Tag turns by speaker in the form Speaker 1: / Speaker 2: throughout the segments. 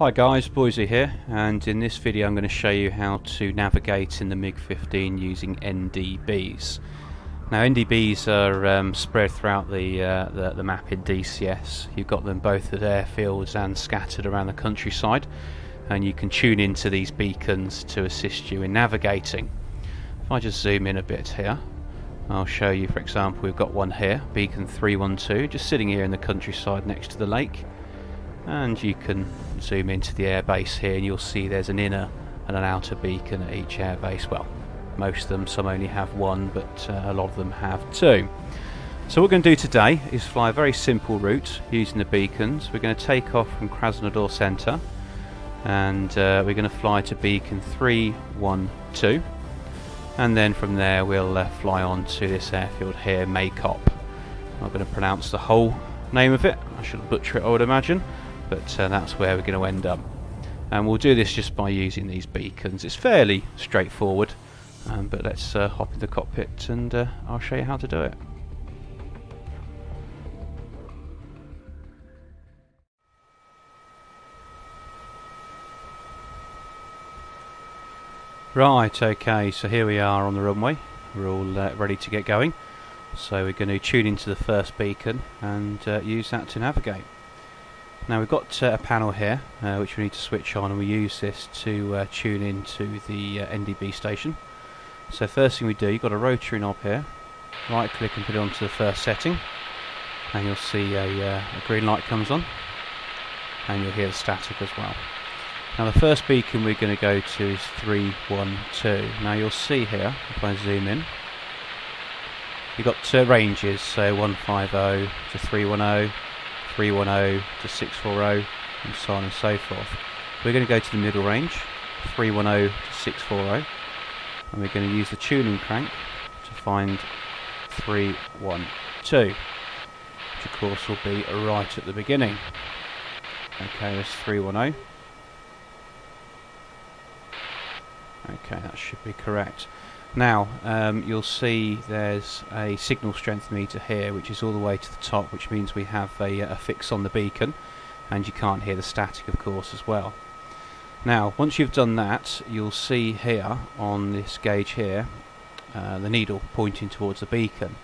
Speaker 1: Hi guys, Boyezee here, and in this video I'm going to show you how to navigate in the MiG-15 using NDBs. Now NDBs are um, spread throughout the, uh, the, the map in DCS. You've got them both at airfields and scattered around the countryside, and you can tune into these beacons to assist you in navigating. If I just zoom in a bit here, I'll show you for example we've got one here, beacon 312, just sitting here in the countryside next to the lake and you can zoom into the airbase here and you'll see there's an inner and an outer beacon at each airbase. Well most of them some only have one but uh, a lot of them have two. So what we're going to do today is fly a very simple route using the beacons. We're going to take off from Krasnodar Center and uh, we're going to fly to beacon 312 and then from there we'll uh, fly on to this airfield here Maykop I'm not going to pronounce the whole name of it. I should butcher it I would imagine but uh, that's where we're going to end up. And we'll do this just by using these beacons. It's fairly straightforward, um, but let's uh, hop in the cockpit and uh, I'll show you how to do it. Right, okay, so here we are on the runway. We're all uh, ready to get going. So we're going to tune into the first beacon and uh, use that to navigate. Now we've got uh, a panel here uh, which we need to switch on and we use this to uh, tune into the uh, NDB station. So first thing we do, you've got a rotary knob here, right click and put it onto the first setting and you'll see a, uh, a green light comes on and you'll hear the static as well. Now the first beacon we're going to go to is 312. Now you'll see here, if I zoom in, you've got ranges, so 150 to 310, 310 to 640 and so on and so forth. We're going to go to the middle range, 310 to 640 and we're going to use the tuning crank to find 312 which of course will be right at the beginning. Okay, that's 310. Okay, that should be correct. Now, um, you'll see there's a signal strength meter here, which is all the way to the top, which means we have a, a fix on the beacon, and you can't hear the static, of course, as well. Now, once you've done that, you'll see here on this gauge here, uh, the needle pointing towards the beacon.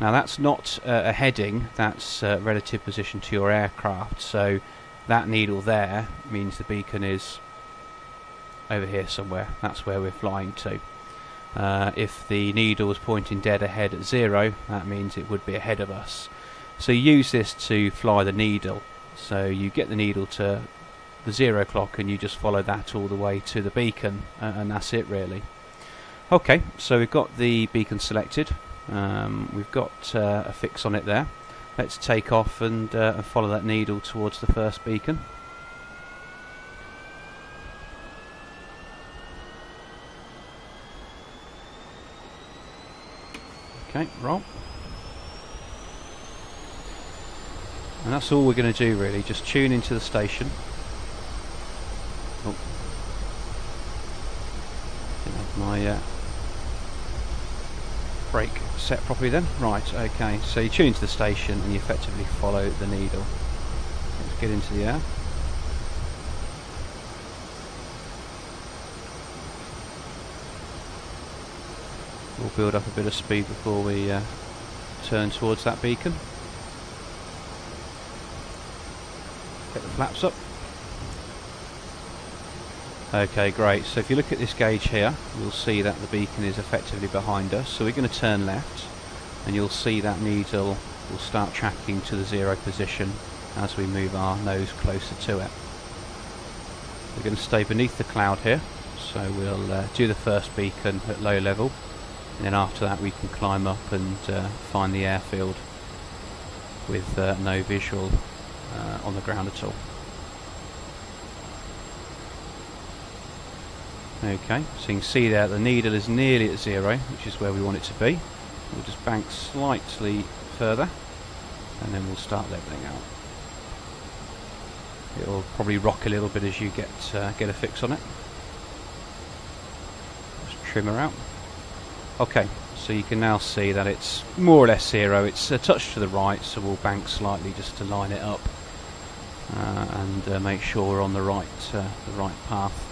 Speaker 1: Now, that's not uh, a heading, that's uh, relative position to your aircraft, so that needle there means the beacon is over here somewhere. That's where we're flying to. Uh, if the needle was pointing dead ahead at zero, that means it would be ahead of us. So use this to fly the needle. So you get the needle to the zero clock and you just follow that all the way to the beacon uh, and that's it really. Okay, so we've got the beacon selected. Um, we've got uh, a fix on it there. Let's take off and, uh, and follow that needle towards the first beacon. Okay, roll. And that's all we're going to do really, just tune into the station. Oh. Didn't have my uh, brake set properly then. Right, okay, so you tune into the station and you effectively follow the needle. Let's get into the air. We'll build up a bit of speed before we uh, turn towards that beacon. Get the flaps up. Okay, great. So if you look at this gauge here, you'll see that the beacon is effectively behind us. So we're going to turn left, and you'll see that needle will start tracking to the zero position as we move our nose closer to it. We're going to stay beneath the cloud here, so we'll uh, do the first beacon at low level and then after that we can climb up and uh, find the airfield with uh, no visual uh, on the ground at all. Okay, so you can see there the needle is nearly at zero, which is where we want it to be. We'll just bank slightly further, and then we'll start leveling out. It'll probably rock a little bit as you get uh, get a fix on it. Just trim her out. Okay, so you can now see that it's more or less zero. It's a touch to the right, so we'll bank slightly just to line it up. Uh, and uh, make sure we're on the right uh, the right path.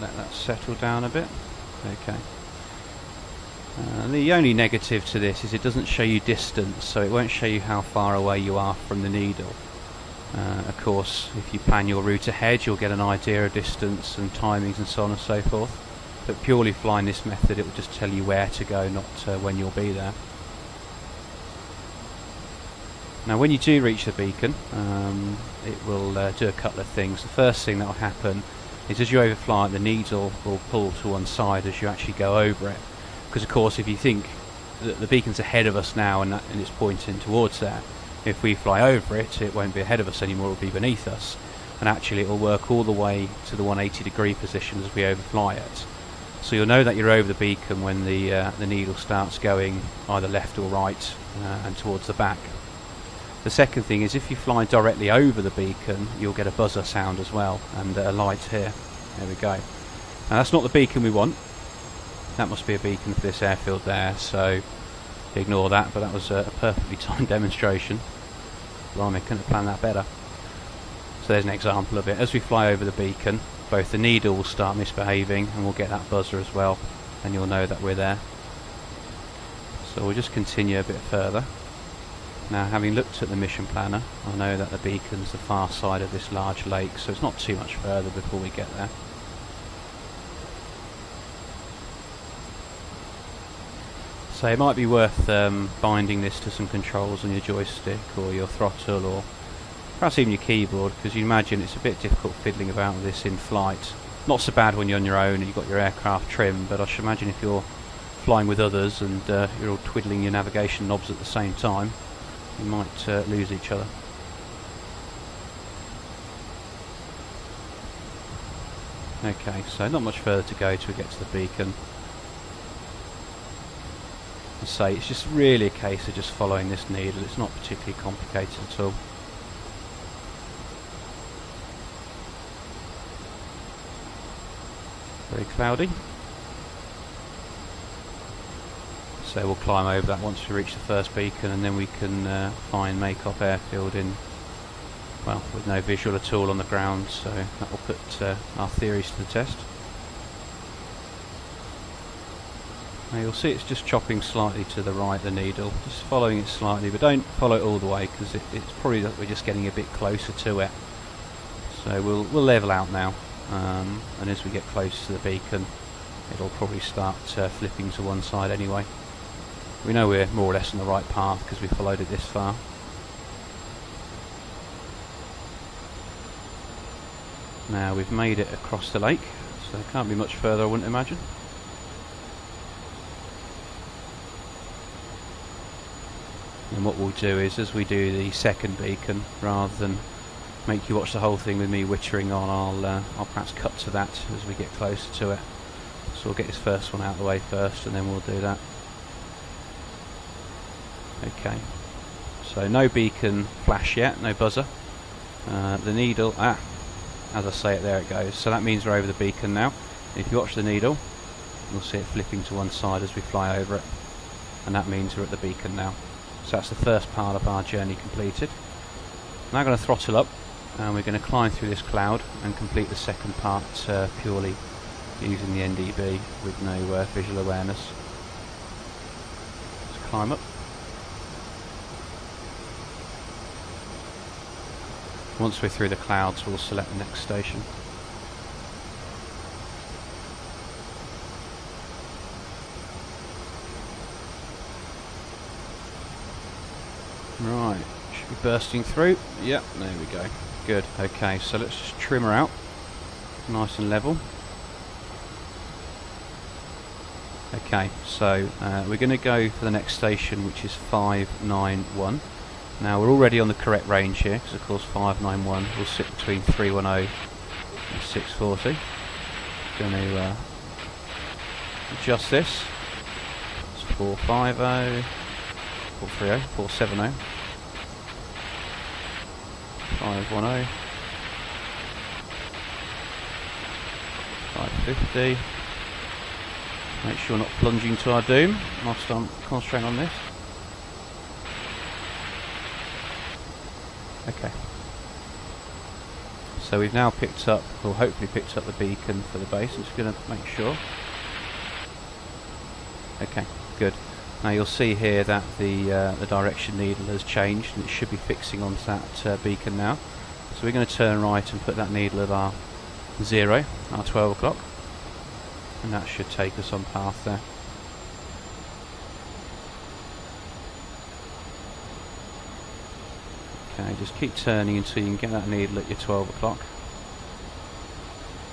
Speaker 1: Let that settle down a bit. Okay. Uh, the only negative to this is it doesn't show you distance, so it won't show you how far away you are from the needle. Uh, of course, if you plan your route ahead, you'll get an idea of distance and timings and so on and so forth. But purely flying this method, it will just tell you where to go, not uh, when you'll be there. Now, when you do reach the beacon, um, it will uh, do a couple of things. The first thing that will happen is as you overfly it, the needle will pull to one side as you actually go over it. Because, of course, if you think that the beacon's ahead of us now and, that, and it's pointing towards that, if we fly over it, it won't be ahead of us anymore, it'll be beneath us. And actually, it will work all the way to the 180 degree position as we overfly it. So you'll know that you're over the beacon when the uh, the needle starts going either left or right uh, and towards the back. The second thing is if you fly directly over the beacon, you'll get a buzzer sound as well and a light here. There we go. Now that's not the beacon we want. That must be a beacon for this airfield there, so ignore that, but that was a perfectly timed demonstration. Blimey, couldn't have planned that better. So there's an example of it. As we fly over the beacon, both the needle will start misbehaving and we'll get that buzzer as well and you'll know that we're there. So we'll just continue a bit further. Now having looked at the mission planner I know that the beacon's the far side of this large lake so it's not too much further before we get there. So it might be worth um, binding this to some controls on your joystick or your throttle or perhaps even your keyboard, because you imagine it's a bit difficult fiddling about with this in flight. Not so bad when you're on your own and you've got your aircraft trim, but I should imagine if you're flying with others and uh, you're all twiddling your navigation knobs at the same time, you might uh, lose each other. Okay, so not much further to go till we get to the beacon. I say, it's just really a case of just following this needle, it's not particularly complicated at all. Very cloudy. So we'll climb over that once we reach the first beacon and then we can uh, find Maykop Airfield in, well, with no visual at all on the ground, so that will put uh, our theories to the test. Now you'll see it's just chopping slightly to the right, the needle, just following it slightly, but don't follow it all the way because it, it's probably that we're just getting a bit closer to it. So we'll, we'll level out now um, and as we get close to the beacon it'll probably start uh, flipping to one side anyway. We know we're more or less on the right path because we followed it this far. Now we've made it across the lake, so it can't be much further I wouldn't imagine. And what we'll do is, as we do the second beacon, rather than make you watch the whole thing with me wittering on, I'll uh, I'll perhaps cut to that as we get closer to it. So we'll get this first one out of the way first, and then we'll do that. Okay. So no beacon flash yet, no buzzer. Uh, the needle, ah, as I say it, there it goes. So that means we're over the beacon now. If you watch the needle, you'll see it flipping to one side as we fly over it. And that means we're at the beacon now. So that's the first part of our journey completed. Now going to throttle up and we're going to climb through this cloud and complete the second part uh, purely using the NDB with no uh, visual awareness. Let's climb up. Once we're through the clouds we'll select the next station. Right, should be bursting through. Yep, there we go. Good, okay, so let's just trim her out. Nice and level. Okay, so uh, we're going to go for the next station, which is 591. Now we're already on the correct range here, because of course 591 will sit between 310 and 640. Going to uh, adjust this. It's 450, 430, 470. 510 550 Make sure not plunging to our doom whilst I'm concentrating on this. Okay. So we've now picked up, or hopefully picked up the beacon for the base. I'm just going to make sure. Okay, good. Now you'll see here that the uh, the direction needle has changed and it should be fixing onto that uh, beacon now. So we're going to turn right and put that needle at our zero, our 12 o'clock. And that should take us on path there. Okay, just keep turning until you can get that needle at your 12 o'clock.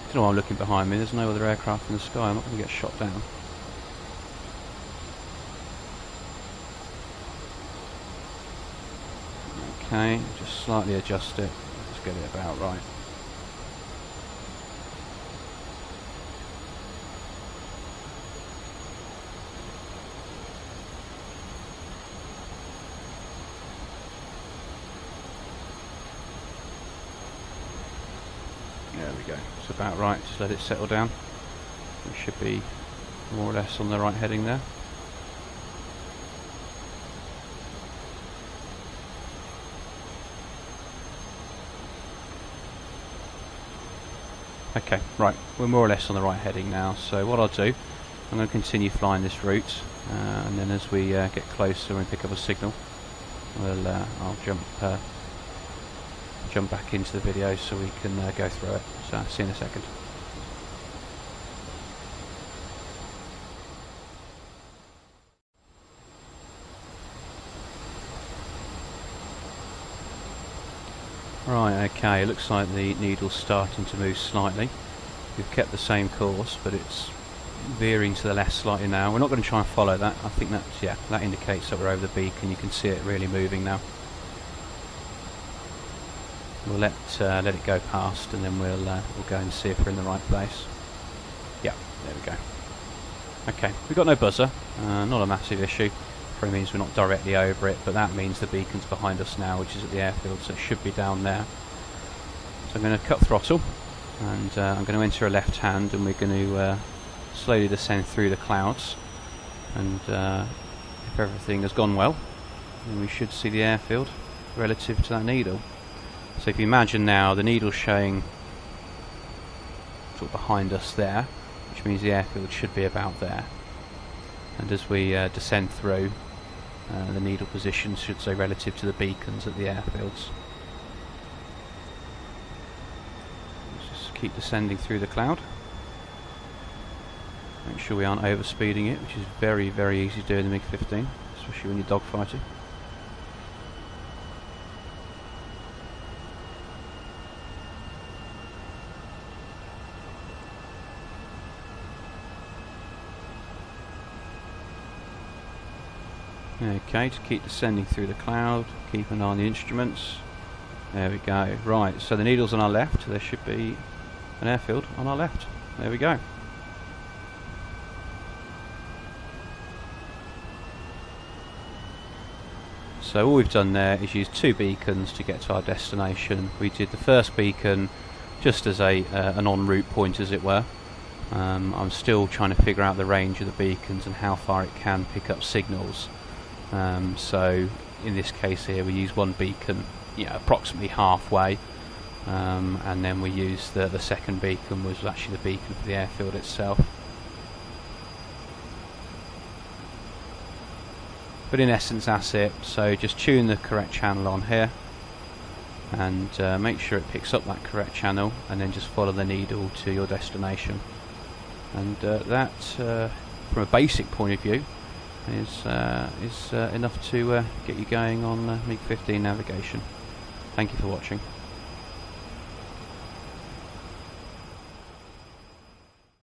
Speaker 1: don't know why I'm looking behind me, there's no other aircraft in the sky, I'm not going to get shot down. Okay, just slightly adjust it, let's get it about right. There we go. It's about right. Just let it settle down. We should be more or less on the right heading there. Okay, right, we're more or less on the right heading now, so what I'll do, I'm going to continue flying this route, uh, and then as we uh, get closer and pick up a signal, we'll, uh, I'll jump uh, jump back into the video so we can uh, go through it. So, see you in a second. Right, okay, it looks like the needle's starting to move slightly. We've kept the same course, but it's veering to the left slightly now. We're not going to try and follow that. I think that's, yeah, that indicates that we're over the beacon. You can see it really moving now. We'll let uh, let it go past, and then we'll uh, we'll go and see if we're in the right place. Yeah, there we go. Okay, we've got no buzzer. Uh, not a massive issue. Probably means we're not directly over it, but that means the beacon's behind us now, which is at the airfield, so it should be down there. So I'm going to cut throttle, and uh, I'm going to enter a left hand, and we're going to uh, slowly descend through the clouds. And uh, if everything has gone well, then we should see the airfield relative to that needle. So if you imagine now the needle showing sort of behind us there, which means the airfield should be about there. And as we uh, descend through, uh, the needle position should say relative to the beacons at the airfields. Let's just keep descending through the cloud. Make sure we aren't overspeeding it, which is very, very easy to do in the MiG-15, especially when you're dogfighting. Okay, to keep descending through the cloud, keep an eye on the instruments. There we go. Right, so the needle's on our left. There should be an airfield on our left. There we go. So all we've done there is use two beacons to get to our destination. We did the first beacon just as a uh, an en route point as it were. Um, I'm still trying to figure out the range of the beacons and how far it can pick up signals. Um, so in this case here we use one beacon you know, approximately halfway um, and then we use the, the second beacon was actually the beacon for the airfield itself. But in essence that's it, so just tune the correct channel on here and uh, make sure it picks up that correct channel and then just follow the needle to your destination. And uh, that, uh, from a basic point of view, is uh, is uh, enough to uh, get you going on uh, MiG-15 navigation. Thank you for watching.